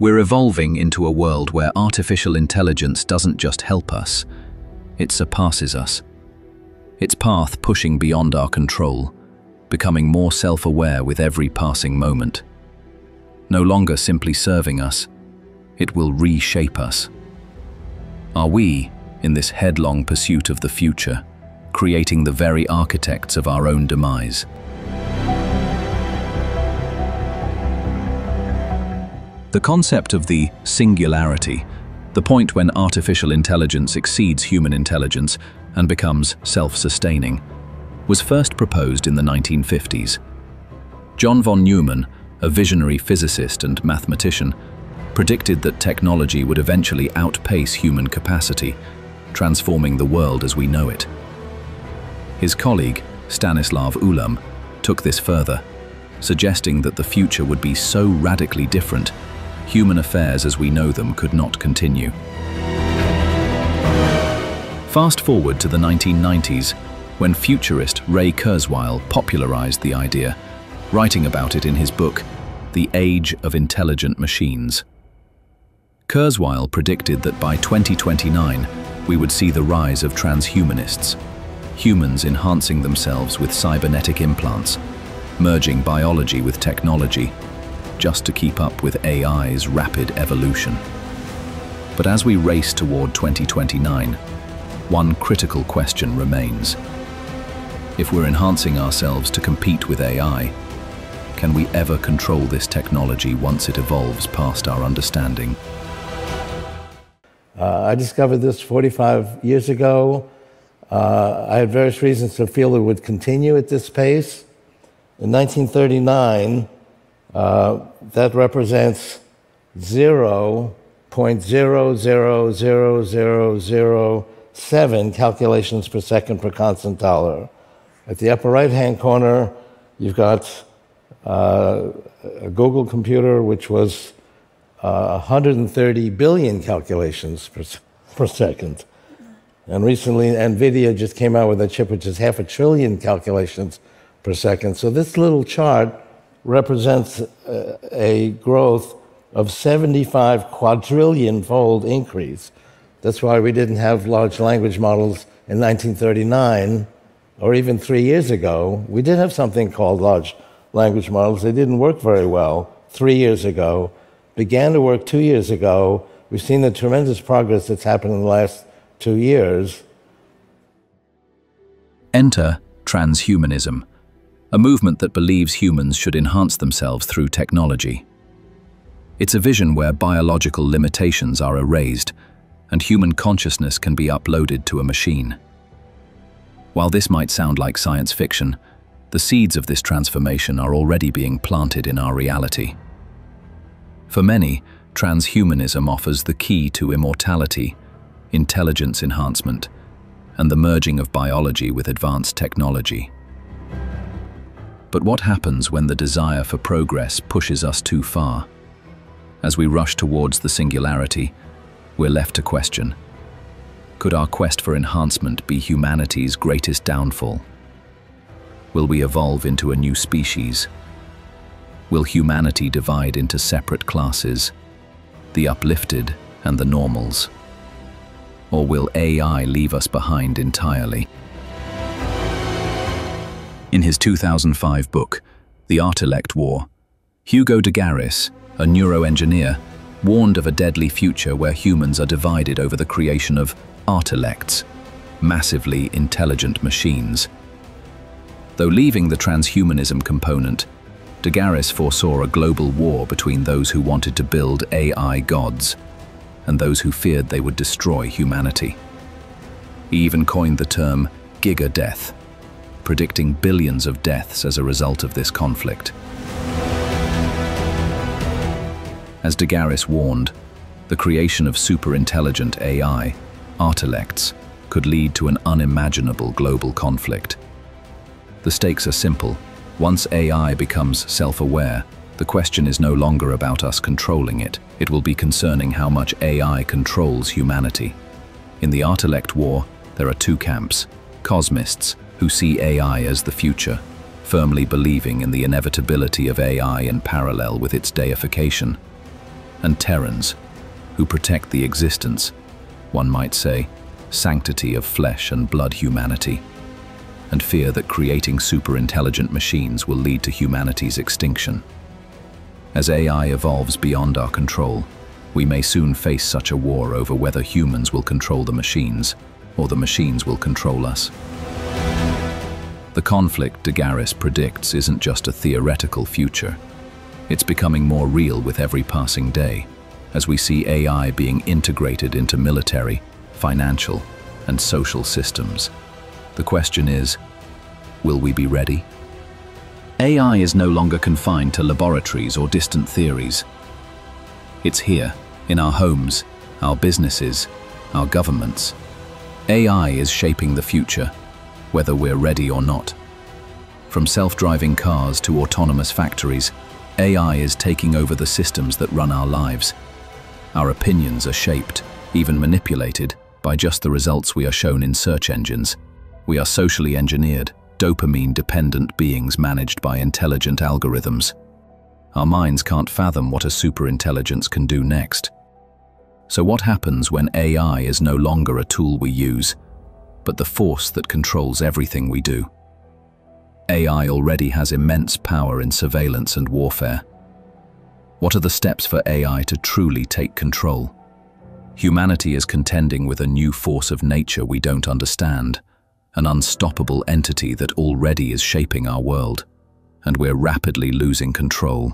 We're evolving into a world where artificial intelligence doesn't just help us, it surpasses us. Its path pushing beyond our control, becoming more self-aware with every passing moment. No longer simply serving us, it will reshape us. Are we, in this headlong pursuit of the future, creating the very architects of our own demise? The concept of the singularity, the point when artificial intelligence exceeds human intelligence and becomes self-sustaining, was first proposed in the 1950s. John von Neumann, a visionary physicist and mathematician, predicted that technology would eventually outpace human capacity, transforming the world as we know it. His colleague, Stanislav Ulam, took this further, suggesting that the future would be so radically different human affairs as we know them could not continue. Fast forward to the 1990s, when futurist Ray Kurzweil popularized the idea, writing about it in his book, The Age of Intelligent Machines. Kurzweil predicted that by 2029, we would see the rise of transhumanists, humans enhancing themselves with cybernetic implants, merging biology with technology, just to keep up with AI's rapid evolution. But as we race toward 2029, one critical question remains. If we're enhancing ourselves to compete with AI, can we ever control this technology once it evolves past our understanding? Uh, I discovered this 45 years ago. Uh, I had various reasons to feel it would continue at this pace. In 1939, uh, that represents 0.000007 calculations per second per constant dollar. At the upper right hand corner, you've got uh, a Google computer which was uh, 130 billion calculations per, per second. And recently, NVIDIA just came out with a chip which is half a trillion calculations per second. So this little chart represents uh, a growth of 75 quadrillion fold increase. That's why we didn't have large language models in 1939 or even three years ago. We did have something called large language models. They didn't work very well three years ago, began to work two years ago. We've seen the tremendous progress that's happened in the last two years. Enter transhumanism a movement that believes humans should enhance themselves through technology. It's a vision where biological limitations are erased and human consciousness can be uploaded to a machine. While this might sound like science fiction, the seeds of this transformation are already being planted in our reality. For many, transhumanism offers the key to immortality, intelligence enhancement, and the merging of biology with advanced technology. But what happens when the desire for progress pushes us too far? As we rush towards the singularity, we're left to question. Could our quest for enhancement be humanity's greatest downfall? Will we evolve into a new species? Will humanity divide into separate classes, the uplifted and the normals? Or will AI leave us behind entirely? In his 2005 book, The Artilect War, Hugo de Garis, a neuroengineer, warned of a deadly future where humans are divided over the creation of artilects, massively intelligent machines. Though leaving the transhumanism component, de Garis foresaw a global war between those who wanted to build AI gods and those who feared they would destroy humanity. He even coined the term giga death, predicting billions of deaths as a result of this conflict. As de Garis warned, the creation of super-intelligent AI, artilects, could lead to an unimaginable global conflict. The stakes are simple. Once AI becomes self-aware, the question is no longer about us controlling it. It will be concerning how much AI controls humanity. In the Artilect War, there are two camps, cosmists, who see AI as the future, firmly believing in the inevitability of AI in parallel with its deification, and Terrans, who protect the existence, one might say, sanctity of flesh and blood humanity, and fear that creating super-intelligent machines will lead to humanity's extinction. As AI evolves beyond our control, we may soon face such a war over whether humans will control the machines or the machines will control us. The conflict de Garis predicts isn't just a theoretical future. It's becoming more real with every passing day, as we see AI being integrated into military, financial, and social systems. The question is, will we be ready? AI is no longer confined to laboratories or distant theories. It's here, in our homes, our businesses, our governments. AI is shaping the future, whether we're ready or not. From self-driving cars to autonomous factories, AI is taking over the systems that run our lives. Our opinions are shaped, even manipulated, by just the results we are shown in search engines. We are socially engineered, dopamine-dependent beings managed by intelligent algorithms. Our minds can't fathom what a superintelligence can do next. So what happens when AI is no longer a tool we use, but the force that controls everything we do? AI already has immense power in surveillance and warfare. What are the steps for AI to truly take control? Humanity is contending with a new force of nature we don't understand, an unstoppable entity that already is shaping our world, and we're rapidly losing control.